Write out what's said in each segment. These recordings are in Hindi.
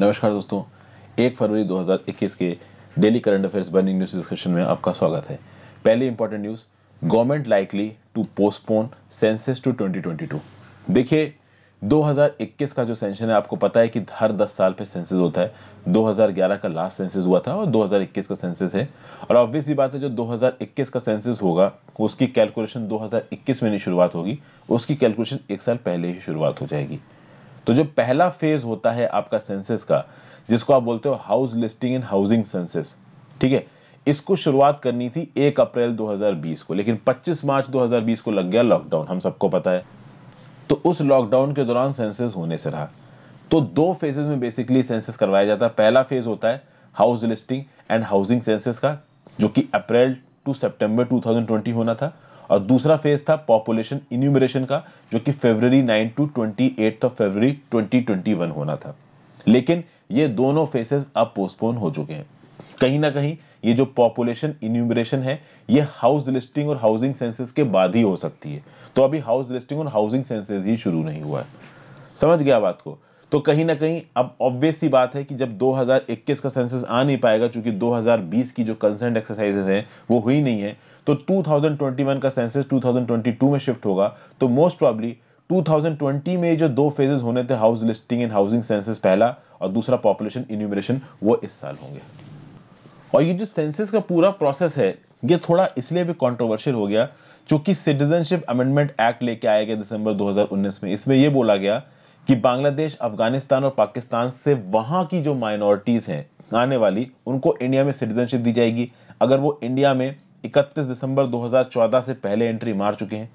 नमस्कार दोस्तों, एक फरवरी 2021 के daily current affairs burning news discussion में आपका स्वागत है। पहली important news government likely to postpone census to 2022 देखिए 2021 का जो सेंशन है, आपको पता है कि हर 10 साल पे सेंसेस होता है। 2011 का लास्ट सेंसेस हुआ था और 2021 का सेंसेस है। और ऑब्वियस ही बात है, जो 2021 का सेंसेस होगा, उसकी कैलकुलेशन 2021 में नहीं शुरुआत होगी, उसकी कैलकुलेशन एक साल पहले ही शुरुआत हो जाएगी। तो जो पहला फ़ेज़ होता है आपका सेंसस का, जिसको आप बोलते हो house listing and housing census ठीक है? इसको शुरुआत करनी थी एक अप्रैल 2020 को, लेकिन 25 मार्च 2020 को लग गया लॉकडाउन हम सबको पता है। तो उस लॉकडाउन के दौरान सेंसस होने से रहा। तो दो फेजेस में बेसिकली सेंसस करवाया जाता है। पहला फ़ेज़ होता है house listing and housing census का, जो कि अप्रैल टू सितंबर 2020 होना था। और दूसरा फ़ेज़ था पॉपुलेशन इन्यूमरेशन का, जो कि फेब्रवरी 9 टू 28 ऑफ़ फेब्रवरी 2021 होना था। लेकिन ये दोनों फेसेस अब पोस्टपोन हो चुके हैं। कहीं ना कहीं ये जो पॉपुलेशन इन्यूमरेशन है, ये हाउस लिस्टिंग और हाउसिंग सेंसस के बाद ही हो सकती है। तो अभी हाउस लिस्टिंग और हाउसिंग सेंसेस ही शुरू नहीं हुआ है। समझ गया बात को? तो कहीं ना कहीं अब ऑब्वियस सी बात है कि जब 2021 का सेंसस आ नहीं पाएगा क्योंकि 2020 की जो कंसेंट एक्सरसाइजेज हैं, वो हुई नहीं है तो 2021 का सेंसस 2022 में शिफ्ट होगा तो मोस्ट प्रॉब्ली 2020 में जो दो फेजेस होने थे house listing and housing census पहला और दूसरा पॉपुलेशन इन्यूमरेशन वो इस साल होंगे। और ये जो सेंसस का पूरा प्रोसेस है, ये थोड़ा इसलिए भी कंट्रोवर्शियल हो गया, क्योंकि सिटीजनशिप अमेंडमेंट एक्ट लेके आया गया दिसंबर 2019 में। इसमें यह बोला गया कि बांग्लादेश, अफ़गानिस्तान और पाकिस्तान से वहाँ की जो माइनॉरिटीज हैं, आने वाली, उनको इंडिया में सिटीजनशिप दी जाएगी। अगर वो इंडिया में 31 दिसंबर 2014 से पहले एंट्री मार चुके हैं।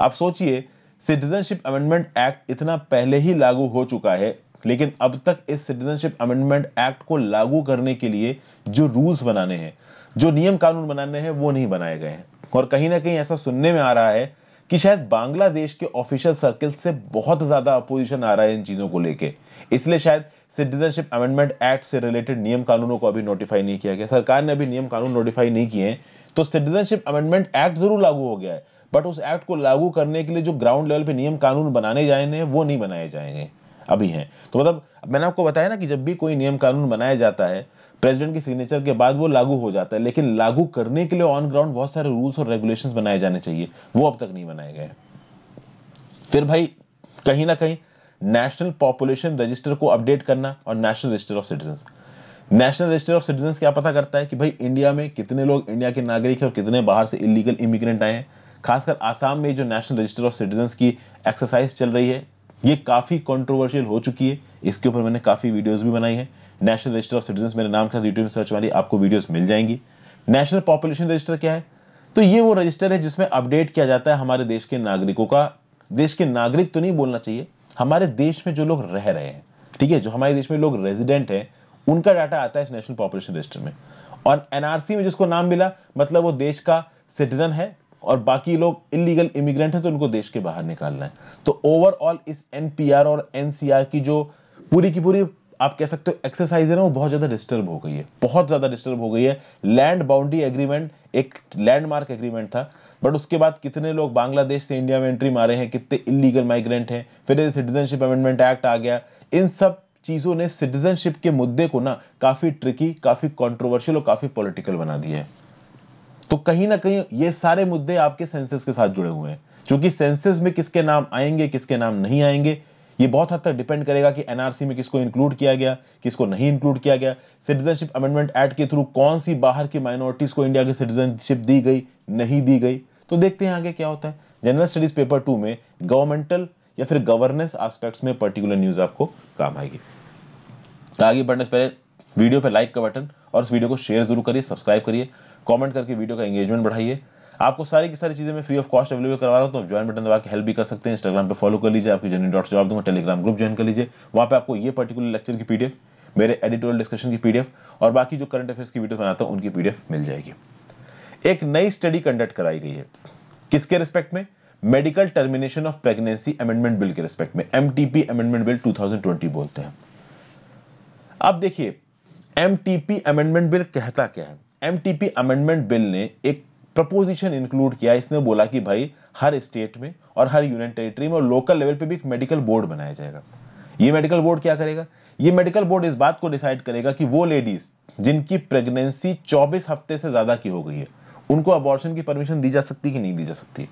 आप सोचिए सिटीजनशिप अमेंडमेंट एक्ट इतना पहले ही लागू हो चुका है, लेकिन अब तक इस सिटीजनशिप अमेंडमेंट एक्ट को लागू करने के लिए जो रूल्स बनाने हैं, जो नियम कानून बनाने हैं, वो नहीं बनाए गए हैं। और कहीं ना कहीं ऐसा सुनने में आ रहा है कि शायद बांग्लादेश के ऑफिशियल सर्कल से बहुत ज़्यादा अपोजिशन आ रहा है इन चीज़ों को लेके। इसलिए शायद सिटीजनशिप अमेंडमेंट एक्ट से रिलेटेड नियम कानूनों को अभी नोटिफाई नहीं किया गया। सरकार ने अभी नियम कानून नोटिफाई नहीं किए तो सिटीजनशिप अमेंडमेंट एक्ट ज़रूर लागू हो गया है। बट उस एक्ट को लागू करने के लिए जो ग्राउंड लेवल पे नियम कानून बनाने जाएँगे, वो नहीं बनाए जाएँगे। अभी हैं। तो मतलब मैंने आपको बताया ना कि जब भी कोई नियम कानून बनाया जाता है प्रेसिडेंट की सिग्नेचर के बाद वो लागू हो जाता है। लेकिन लागू करने के लिए ऑन ग्राउंड बहुत सारे रूल्स और रेगुलेशंस बनाए जाने चाहिए। वो अब तक नहीं बनाए गए। फिर भाई, कहीं ना कहीं नेशनल पॉपुलेशन रजिस्टर को अपडेट करना और national register of citizen national register of citizen क्या पता करता है कि भाई इंडिया में कितने लोग इंडिया के नागरिक हैं और कितने बाहर से इलीगल इमिग्रेंट आए हैं। खासकर आसाम में जो नेशनल रजिस्टर ऑफ़ सिटीजन की एक्सरसाइज चल रही है, ये काफ़ी कंट्रोवर्शियल हो चुकी है। इसके ऊपर मैंने काफ़ी वीडियोस भी बनाई हैं। नेशनल रजिस्टर ऑफ़ सिटीजन मेरे नाम के साथ यूट्यूब सर्च वाली आपको वीडियोस मिल जाएँगी। नेशनल पॉपुलेशन रजिस्टर क्या है? तो ये वो रजिस्टर है जिसमें अपडेट किया जाता है हमारे देश के नागरिकों का। देश के नागरिक तो नहीं बोलना चाहिए, हमारे देश में जो लोग रह रहे हैं, ठीक है, जो हमारे देश में लोग रेजिडेंट हैं उनका डाटा आता है इस नेशनल पॉपुलेशन रजिस्टर में। और एनआरसी में जिसको नाम मिला मतलब वो देश का सिटीजन है और बाकी लोग इलीगल इमिग्रेंट हैं तो उनको देश के बाहर निकालना है। तो ओवरऑल इस एनपीआर और एनसीआर की जो पूरी की पूरी, आप कह सकते हो एक्सरसाइज है ना, वो बहुत ज़्यादा डिस्टर्ब हो गई है। बहुत ज़्यादा डिस्टर्ब हो गई है। लैंड बाउंड्री एग्रीमेंट एक लैंडमार्क एग्रीमेंट था। बट उसके बाद कितने लोग बांग्लादेश से इंडिया में एंट्री मारे हैं, कितने इलीगल माइग्रेंट हैं, फिर सिटीजनशिप अमेंडमेंट एक्ट आ गया। इन सब चीज़ों ने सिटीजनशिप के मुद्दे को ना काफ़ी ट्रिकी काफ़ी कॉन्ट्रोवर्शियल और काफ़ी पॉलिटिकल बना दिया है। तो कहीं ना कहीं ये सारे मुद्दे आपके सेंसस के साथ जुड़े हुए हैं। क्योंकि सेंसस में किसके नाम आएँगे, किसके नाम नहीं आएँगे, ये बहुत हद तक डिपेंड करेगा कि एनआरसी में किसको इंक्लूड किया गया, किसको नहीं इंक्लूड किया गया। सिटीजनशिप अमेंडमेंट एक्ट के थ्रू कौन सी बाहर की माइनॉरिटीज को इंडिया की सिटीजनशिप दी गई, नहीं दी गई। तो देखते हैं आगे क्या होता है। जनरल स्टडीज़ पेपर टू में गवर्नमेंटल या फिर गवर्नेंस एस्पेक्ट्स में पर्टिकुलर न्यूज़ आपको काम आएगी। आगे बढ़ने से पहले वीडियो पे लाइक का बटन और इस वीडियो को शेयर ज़रूर करिए सब्सक्राइब करिए कमेंट करके वीडियो का एंगेजमेंट बढ़ाइए। आपको सारी की सारी चीज़ें मैं फ्री ऑफ़ कॉस्ट अवेलेबल करवा रहा हूँ तो ज्वाइन बटन दबा के हेल्प भी कर सकते हैं। इंस्टाग्राम पे फॉलो कर लीजिए, आपकी जर्नी डॉट जवाब दूँगा टेलीग्राम ग्रुप ज्वाइन कर लीजिए। वहाँ पे आपको ये पर्टिकुलर लेक्चर की पीडीएफ मेरे एडिटोरियल डिस्कशन की पीडीएफ और बाकी जो करंट अफेयर्स की वीडियो बनाता हूँ, उनकी पीडीएफ मिल जाएगी। एक नई स्टडी कंडक्ट कराई गई है। किसके रिस्पेक्ट में? Medical termination of pregnancy amendment bill के रिस्पेक्ट में एमटीपी अमेंडमेंट बिल 2020 बोलते हैं। अब देखिए एमटीपी अमेंडमेंट बिल कहता क्या है? एमटीपी अमेंडमेंट बिल ने एक प्रपोजिशन इंक्लूड किया। इसने बोला कि भाई, हर स्टेट में और हर यूनियन टेरिटरी में और लोकल लेवल पे भी एक मेडिकल बोर्ड बनाया जाएगा। ये मेडिकल बोर्ड क्या करेगा? ये मेडिकल बोर्ड इस बात को डिसाइड करेगा कि वो लेडीज़ जिनकी प्रेगनेंसी 24 हफ़्ते से ज़्यादा की हो गई है, उनको अबॉर्शन की परमिशन दी जा सकती कि नहीं दी जा सकती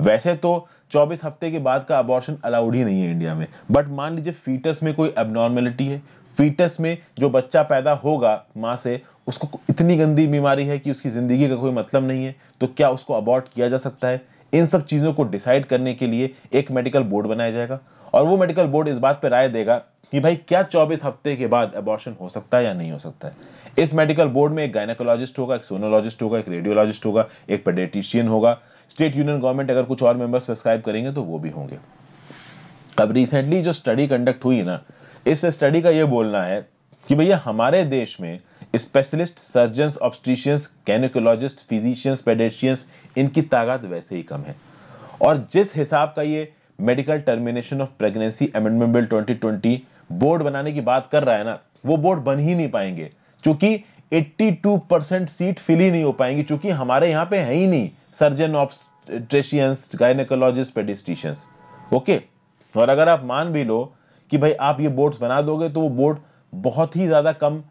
वैसे तो 24 हफ़्ते के बाद का अबॉर्शन अलाउड ही नहीं है इंडिया में। बट मान लीजिए फीटस में कोई एबनॉर्मेलिटी है फीटस में जो बच्चा पैदा होगा माँ से, उसको इतनी गंदी बीमारी है कि उसकी ज़िंदगी का कोई मतलब नहीं है तो क्या उसको अबॉर्ट किया जा सकता है? इन सब चीज़ों को डिसाइड करने के लिए एक मेडिकल बोर्ड बनाया जाएगा। और वो मेडिकल बोर्ड इस बात पर राय देगा कि भाई, क्या 24 हफ़्ते के बाद अबॉर्शन हो सकता है या नहीं हो सकता है? इस मेडिकल बोर्ड में एक गायनाकोलॉजिस्ट होगा, एक सोनोलॉजिस्ट होगा, एक रेडियोलॉजिस्ट होगा, एक पेडेटिशियन होगा। स्टेट यूनियन गवर्नमेंट अगर कुछ और मेंबर्स प्रेस्क्राइब करेंगे तो वो भी होंगे। अब रिसेंटली जो स्टडी कंडक्ट हुई ना, इस स्टडी का ये बोलना है कि भैया, हमारे देश में specialist surgeon obstetricians gynaecologist physicians paediatricians इनकी ताकत वैसे ही कम है। और जिस हिसाब का ये medical termination of pregnancy amendment bill 2020 board बनाने की बात कर रहा है ना, वो बोर्ड बन ही नहीं पाएँगे। क्योंकि 82 परसेंट सीट फिल ही नहीं हो पाएँगी क्योंकि हमारे यहाँ पे है ही नहीं surgeon obstetricians gynaecologist paediatricians okay और अगर आप मान भी लो कि भाई आप ये बोर्ड्स बना दोगे तो वो बोर्ड बहुत ही ज़्यादा कम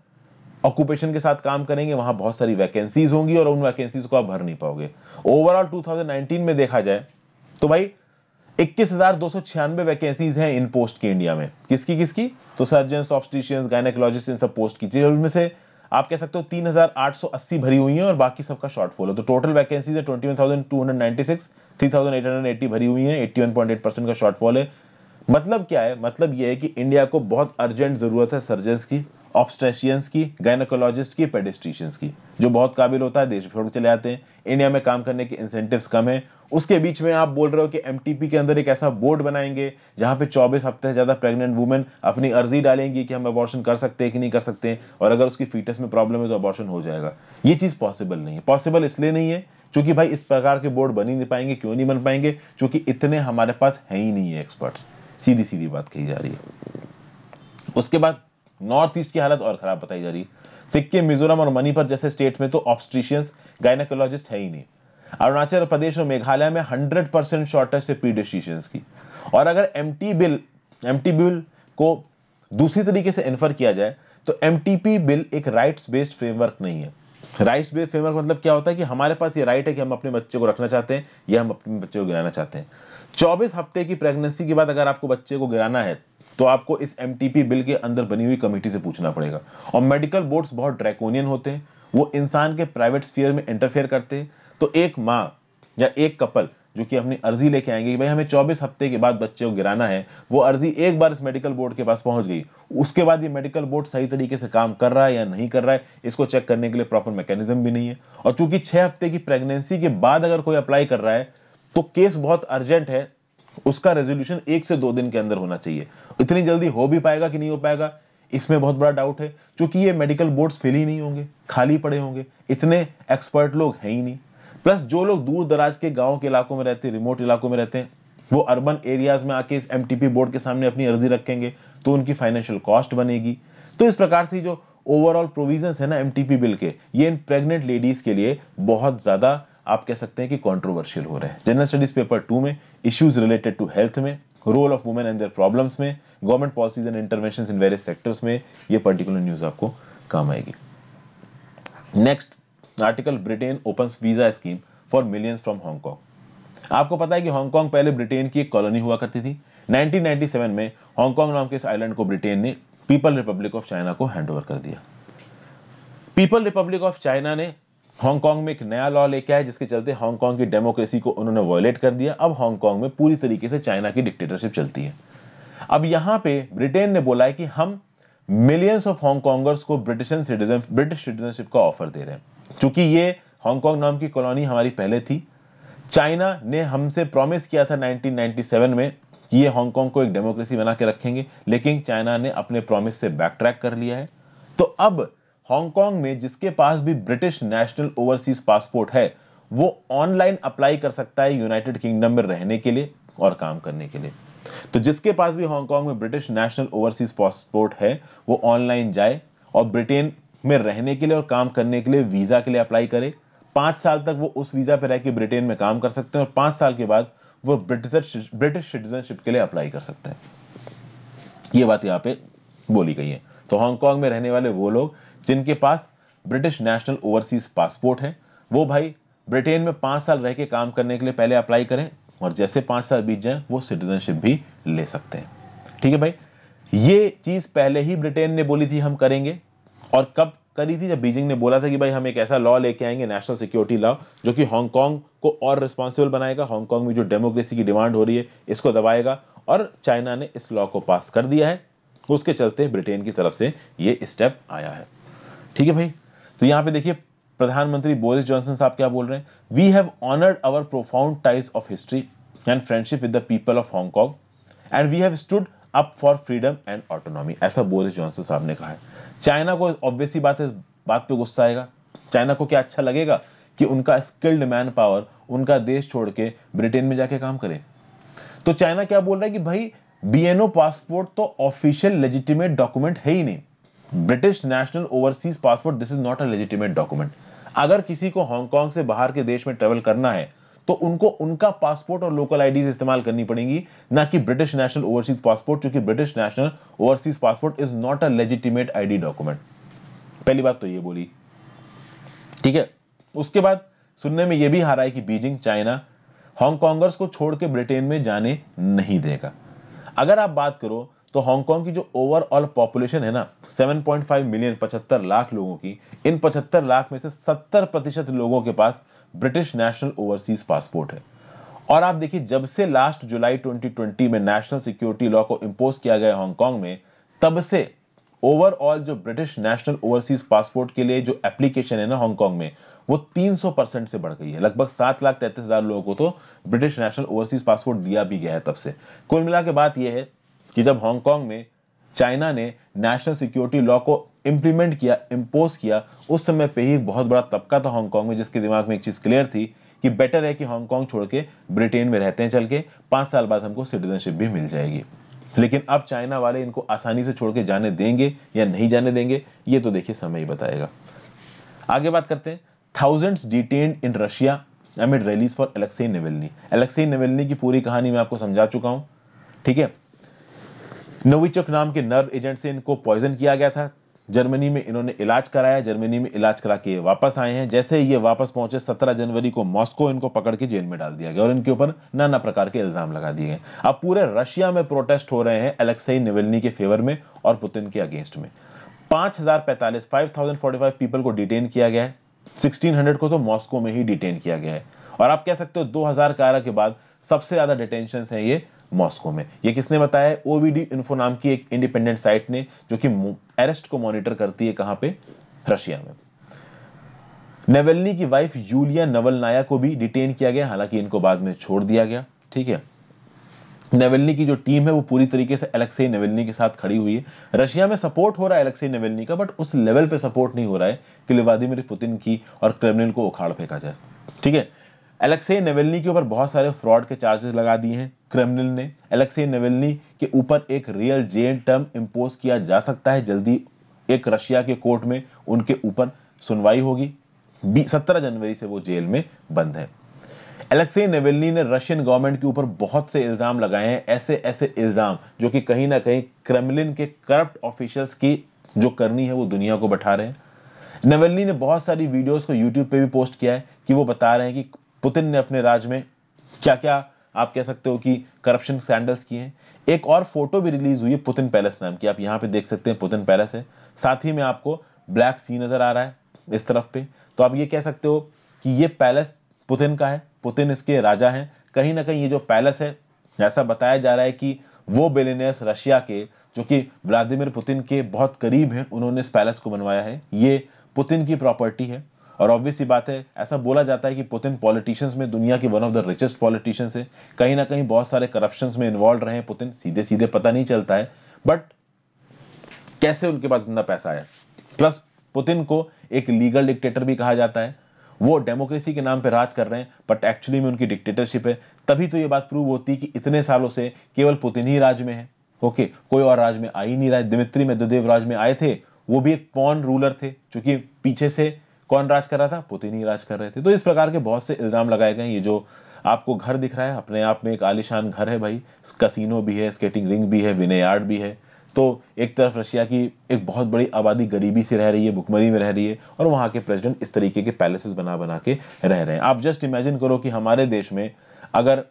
ऑक्यूपेशन के साथ काम करेंगे, वहाँ बहुत सारी वैकेंसीज होंगी और उन वैकेंसीज को आप भर नहीं पाओगे। ओवरऑल 2019 में देखा जाए तो भाई, इक्कीस हज़ार दो सौ छियानवे वैकेंसीज हैं इन पोस्ट की इंडिया में। किसकी किसकी? तो सर्जन ऑब्स्टिशियंस गायनेकोलॉजिस्ट इन सब पोस्ट की उनमें से आप कह सकते हो तीन हज़ार आठ सौ अस्सी भरी हुई है और बाकी सबका शॉर्टफॉल है। तो टोटल वैकेंसीज है twenty one thousand two hundred ninety six three thousand eight hundred eighty भरी हुई है eighty one point eight percent का शॉर्टफॉल है। मतलब क्या है? मतलब यह है कि इंडिया को बहुत अर्जेंट ज़रूरत है सर्जन्स की। ऑब्स्ट्रेशियंस की गायनोकोलॉजिस्ट की पेडिस्ट्रिशियंस की, जो बहुत काबिल होता है, देश छोड़ चले आते हैं। इंडिया में काम करने के इंसेंटिव्स कम है। उसके बीच में आप बोल रहे हो कि एमटीपी के अंदर एक ऐसा बोर्ड बनाएँगे, जहाँ पे 24 हफ़्ते से ज़्यादा प्रेग्नेंट वुमेन अपनी अर्जी डालेंगी कि हम अबॉर्शन कर सकते हैं कि नहीं कर सकते और अगर उसकी फीटस में प्रॉब्लम है तो अबॉर्शन हो जाएगा। ये चीज़ पॉसिबल नहीं है। पॉसिबल इसलिए नहीं है क्योंकि भाई इस प्रकार के बोर्ड बन नहीं पाएँगे, क्यों नहीं बन पाएँगे? क्योंकि इतने हमारे पास है ही नहीं है एक्सपर्ट्स सीधी सीधी बात कही जा रही है। उसके बाद नॉर्थ ईस्ट की हालत और खराब बताई जा रही है। सिक्किम, मिजोरम और मणिपुर जैसे स्टेट में तो ऑब्स्ट्रिशियंस गायनाकोलॉजिस्ट है ही नहीं। अरुणाचल प्रदेश और मेघालय में 100 परसेंट शॉर्टेज है पीडियट्रिशियंस की। और अगर एमटी बिल एमटी बिल को दूसरी तरीके से इन्फर किया जाए तो एमटीपी बिल एक राइट्स बेस्ड फ्रेमवर्क नहीं है। राइट्स बेस्ड फ्रेमवर्क मतलब क्या होता है कि हमारे पास ये राइट है कि हम अपने बच्चे को रखना चाहते हैं या हम अपने बच्चे को गिराना चाहते हैं। चौबीस हफ़्ते की प्रेगनेंसी के बाद अगर आपको बच्चे को गिराना है तो आपको इस एमटीपी बिल के अंदर बनी हुई कमेटी से पूछना पड़ेगा। और मेडिकल बोर्ड्स बहुत ड्रैकोनियन होते हैं, वो इंसान के प्राइवेट स्फीयर में इंटरफेयर करते हैं। तो एक माँ या एक कपल जो कि अपनी अर्जी लेके आएँगे कि भाई हमें 24 हफ़्ते के बाद बच्चे को गिराना है, वो अर्जी एक बार इस मेडिकल बोर्ड के पास पहुँच गई। उसके बाद ये मेडिकल बोर्ड सही तरीके से काम कर रहा है या नहीं कर रहा है, इसको चेक करने के लिए प्रॉपर मैकेनिज्म भी नहीं है। और चूँकि छह हफ़्ते की प्रेगनेंसी के बाद अगर कोई अप्लाई कर रहा है तो केस बहुत अर्जेंट है, उसका रेजोल्यूशन एक से दो दिन के अंदर होना चाहिए। इतनी जल्दी हो भी पाएगा कि नहीं हो पाएगा, इसमें बहुत बड़ा डाउट है। क्योंकि ये मेडिकल बोर्ड्स फेल ही नहीं होंगे, खाली पड़े होंगे, इतने एक्सपर्ट लोग हैं ही नहीं। प्लस जो लोग दूर दराज के गाँव के इलाकों में रहते हैं रिमोट इलाकों में रहते हैं, वो अर्बन एरियाज़ में आके इस एमटीपी बोर्ड के सामने अपनी अर्जी रखेंगे तो उनकी फाइनेंशियल कॉस्ट बनेगी। तो इस प्रकार से जो ओवरऑल प्रोविज़न है ना एमटीपी बिल के, ये इन प्रेग्नेंट लेडीज़ के लिए बहुत ज़्यादा, आप कह सकते हैं कि कॉन्ट्रोवर्शियल हो रहे हैं। जनरल स्टडीज़ पेपर टू में इश्यूज़ रिलेटेड टू हेल्थ में role of women and their problems में government policies and intervention in various sectors में, ये पर्टिकुलर न्यूज़ आपको काम आएगी। Next article Britain open visa scheme for millions from Hong Kong आपको पता है कि हांगकॉन्ग पहले ब्रिटेन की एक कॉलोनी हुआ करती थी। 1997 में हांगकॉन्ग नाम के इस आइलैंड को ब्रिटेन ने पीपल रिपब्लिक ऑफ़ चाइना को हैंडओवर कर दिया। पीपल रिपब्लिक ऑफ़ चाइना ने हांगकांग में एक नया लॉ लेके आया, जिसके चलते हांगकांग की डेमोक्रेसी को उन्होंने वॉयलेट कर दिया। अब हांगकांग में पूरी तरीके से चाइना की डिक्टेटरशिप चलती है। अब यहाँ पे ब्रिटेन ने बोला है कि हम मिलियंस ऑफ़ हांगकांगर्स को ब्रिटिश सिटीजन, ब्रिटिश सिटीजनशिप का ऑफ़र दे रहे हैं। क्योंकि ये हांगकांग नाम की कॉलोनी हमारी पहले थी, चाइना ने हमसे प्रॉमिस किया था 1997 में कि ये हांगकांग को एक डेमोक्रेसी बना के रखेंगे, लेकिन चाइना ने अपने प्रॉमिस से बैक ट्रैक कर लिया है। तो अब हांगकांग में जिसके पास भी ब्रिटिश नेशनल ओवरसीज पासपोर्ट है, वो ऑनलाइन अप्लाई कर सकता है यूनाइटेड किंगडम में रहने के लिए और काम करने के लिए। तो जिसके पास भी हांगकांग में ब्रिटिश नेशनल ओवरसीज पासपोर्ट है, वो ऑनलाइन जाए और ब्रिटेन में रहने के लिए और काम करने के लिए वीज़ा के लिए अप्लाई करे। पाँच साल तक वो उस वीज़ा पर रह के ब्रिटेन में काम कर सकते हैं और पाँच साल के बाद वो ब्रिटिश ब्रिटिश सिटीजनशिप के लिए अप्लाई कर सकते हैं। ये बात यहाँ पे बोली गई है। तो हांगकांग में रहने वाले वो लोग जिनके पास ब्रिटिश नेशनल ओवरसीज पासपोर्ट है, वो भाई ब्रिटेन में पाँच साल रह के काम करने के लिए पहले अप्लाई करें। और जैसे पाँच साल बीत जाए, वो सिटीजनशिप भी ले सकते हैं। ठीक है भाई? ये चीज़ पहले ही ब्रिटेन ने बोली थी, हम करेंगे। और कब करी थी? जब बीजिंग ने बोला था कि भाई, हम एक ऐसा लॉ लेके आएँगे नेशनल सिक्योरिटी लॉ जो कि हांगकांग को और रिस्पॉन्सिबल बनाएगा। हांगकांग में जो डेमोक्रेसी की डिमांड हो रही है, इसको दबाएगा। और चाइना ने इस लॉ को पास कर दिया है। उसके चलते ब्रिटेन की तरफ़ से ये स्टेप आया है। ठीक है भाई? तो यहाँ पे देखिए प्रधानमंत्री बोरिस जॉनसन साहब क्या बोल रहे हैं? We have honoured our profound ties of history and friendship with the people of Hong Kong and we have stood up for freedom and autonomy ऐसा बोरिस जॉनसन साहब ने कहा है। चाइना को ऑब्वियसली बात है, इस बात पे गुस्सा आएगा। चाइना को क्या अच्छा लगेगा कि उनका स्किल्ड मैन पावर उनका देश छोड़ के ब्रिटेन में जाके काम करे? तो चाइना क्या बोल रहा है कि भाई बीएनओ पासपोर्ट तो ऑफिशियल लेजिटिमेट डॉक्यूमेंट है ही नहीं। British National Overseas passport this is not a legitimate document अगर किसी को हांगकांग से बाहर के देश में ट्रेवल करना है तो उनको उनका पासपोर्ट और लोकल आईडीज इस्तेमाल करनी पड़ेगी, ना कि ब्रिटिश नेशनल ओवरसीज पासपोर्ट, क्योंकि British National Overseas passport is not a legitimate ID document पहली बात तो ये बोली। ठीक है? उसके बाद सुनने में यह भी हारा है कि बीजिंग चाइना हांगकांगर्स को छोड़ के ब्रिटेन में जाने नहीं देगा। अगर आप बात करो तो हांगकांग की जो ओवरऑल पॉपुलेशन है ना 7.5 मिलियन 75 लाख लोगों की, इन 75 लाख में से 70 प्रतिशत लोगों के पास ब्रिटिश नेशनल ओवरसीज पासपोर्ट है। और आप देखिए, जब से लास्ट जुलाई 2020 में नेशनल सिक्योरिटी लॉ को इंपोज किया गया हांगकांग में, तब से ओवरऑल जो ब्रिटिश नेशनल ओवरसीज पासपोर्ट के लिए जो एप्लीकेशन है ना हांगकांग में, वो 300 परसेंट से बढ़ गई है। लगभग सात लाख तैतीस हज़ार लोगों को तो ब्रिटिश नेशनल ओवरसीज पासपोर्ट दिया भी गया है तब से। कुल मिला के बात यह है कि जब हांगकांग में चाइना ने नेशनल सिक्योरिटी लॉ को इंप्लीमेंट किया इंपोज किया, उस समय पे ही एक बहुत बड़ा तबका था हांगकांग में, जिसके दिमाग में एक चीज़ क्लियर थी कि बेटर है कि हांगकांग छोड़ के ब्रिटेन में रहते हैं, चल के पाँच साल बाद हमको सिटीजनशिप भी मिल जाएगी। लेकिन अब चाइना वाले इनको आसानी से छोड़ के जाने देंगे या नहीं जाने देंगे, ये तो देखिए समय ही बताएगा। आगे बात करते हैं। Thousands detained in Russia amid rallies for Alexei Navalny Alexei Navalny की पूरी कहानी मैं आपको समझा चुका हूँ। ठीक है? नोविचक नाम के नर्व एजेंट से इनको पॉइजन किया गया था। जर्मनी में इन्होंने इलाज कराया, जर्मनी में इलाज करा के वापस आए हैं। जैसे ही ये वापस पहुँचे 17 जनवरी को मॉस्को इनको पकड़ के जेल में डाल दिया गया और इनके ऊपर नाना प्रकार के इल्ज़ाम लगा दिए गए। अब पूरे रशिया में प्रोटेस्ट हो रहे हैं एलेक्साई निवेलनी के फेवर में और पुतिन के अगेंस्ट में। पाँच हज़ार five thousand forty five people को डिटेन किया गया है। सिक्सटीन हंड्रेड को तो मॉस्को में ही डिटेन किया गया है। और आप कह सकते हो दो हज़ार के बाद सबसे ज़्यादा डिटेंशन है ये। मॉस्को में। ये किसने बताया ओवीडी इन्फो नाम की एक इंडिपेंडेंट साइट ने, जो कि अरेस्ट को मॉनिटर करती है कहाँ पे? रशिया में। नेवेलनी की वाइफ यूलिया नवलनाया को भी डिटेन किया गया, हालाँकि इनको बाद में छोड़ दिया गया। ठीक है? नेवेलनी की जो टीम है, वो पूरी तरीके से एलेक्सी नेवेलनी के साथ खड़ी हुई है। रशिया में सपोर्ट हो रहा है एलेक्सी नेवेलनी का बट उस लेवल पे सपोर्ट नहीं हो रहा है, कि व्लादिमीर पुतिन की और क्रेमलिन को उखाड़ फेंका जाए। ठीक है? एलेक्से नेवेलनी के ऊपर बहुत सारे फ्रॉड के चार्जेस लगा दिए हैं क्रिमिनल ने। एलेक्से नेवेलनी के ऊपर एक रियल जेल टर्म इंपोज किया जा सकता है, जल्दी एक रशिया के कोर्ट में उनके ऊपर सुनवाई होगी। सत्रह जनवरी से वो जेल में बंद है। एलेक्से नेवेलनी ने रशियन गवर्नमेंट के ऊपर बहुत से इल्ज़ाम लगाए हैं, ऐसे ऐसे इल्ज़ाम जो कि कहीं ना कहीं क्रेमलिन के करप्ट ऑफिशियल्स की जो करनी है वो दुनिया को बैठा रहे हैं। नेवेलनी ने बहुत सारी वीडियोस को यूट्यूब पे भी पोस्ट किया है कि वो बता रहे हैं कि पुतिन ने अपने राज में क्या क्या आप कह सकते हो कि करप्शन स्कैंडल्स किए हैं? एक और फ़ोटो भी रिलीज़ हुई है पुतिन पैलेस नाम की। आप यहाँ पे देख सकते हैं पुतिन पैलेस है। साथ ही में आपको ब्लैक सी नज़र आ रहा है इस तरफ़ पे। तो आप ये कह सकते हो कि ये पैलेस पुतिन का है। पुतिन इसके राजा हैं। कहीं ना कहीं ये जो पैलेस है, ऐसा बताया जा रहा है कि वो बेलेनियस रशिया के, जो कि व्लादिमिर पुतिन के बहुत करीब हैं, उन्होंने इस पैलेस को बनवाया है। ये पुतिन की प्रॉपर्टी है। और ऑब्वियस बात है, ऐसा बोला जाता है कि पुतिन पॉलिटिशियंस में दुनिया की one of the richest politicians है। कहीं ना कहीं बहुत सारे करप्शन में इन्वॉल्व रहे पुतिन सीधे सीधे पता नहीं चलता है। बट कैसे उनके पास इतना पैसा आया प्लस पुतिन को एक लीगल डिक्टेटर भी कहा जाता है। वो डेमोक्रेसी के नाम पे राज कर रहे हैं बट एक्चुअली में उनकी डिक्टेटरशिप है। तभी तो ये बात प्रूव होती है कि इतने सालों से केवल पुतिन ही राज में है। ओके कोई और राज में आ ही नहीं रहा है। दिमित्री मेददेव राज में आए थे, वो भी एक पॉन रूलर थे चूँकि पीछे से कौन राज कर रहा था? पुतिन ही राज कर रहे थे। तो इस प्रकार के बहुत से इल्ज़ाम लगाए गए ये जो आपको घर दिख रहा है, अपने आप में एक आलिशान घर है भाई। कसिनो भी है, स्केटिंग रिंग भी है, विनय यार्ड भी है। तो एक तरफ़ रशिया की एक बहुत बड़ी आबादी गरीबी से रह रही है, भुखमरी में रह रही है, और वहाँ के प्रेसिडेंट इस तरीके के पैलेसेस बना बना के रह रहे हैं। आप जस्ट इमेजिन करो कि हमारे देश में अगर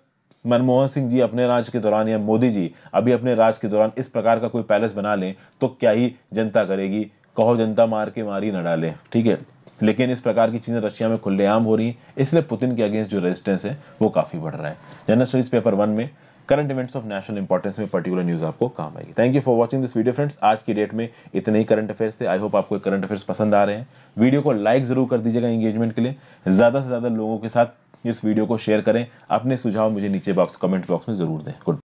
मनमोहन सिंह जी अपने राज के दौरान या मोदी जी अभी अपने राज के दौरान इस प्रकार का कोई पैलेस बना लें तो क्या ही जनता करेगी? कहो जनता मार के मारी न डाले, ठीक है? लेकिन इस प्रकार की चीज़ें रशिया में खुलेआम हो रही हैं। इसलिए पुतिन के अगेंस्ट जो रेजिस्टेंस है, वो काफ़ी बढ़ रहा है। जनरल स्टडीज़ पेपर वन में current events of national importance में पर्टिकुलर न्यूज़ आपको काम आएगी। Thank you for watching this video friends आज की डेट में इतने ही करंट अफेयर्स थे। आई होप आपको करंट अफेयर्स पसंद आ रहे हैं। वीडियो को लाइक ज़रूर कर दीजिएगा एंगेजमेंट के लिए। ज़्यादा से ज़्यादा लोगों के साथ इस वीडियो को शेयर करें। अपने सुझाव मुझे नीचे बॉक्स कमेंट बॉक्स में ज़रूर दें। गुड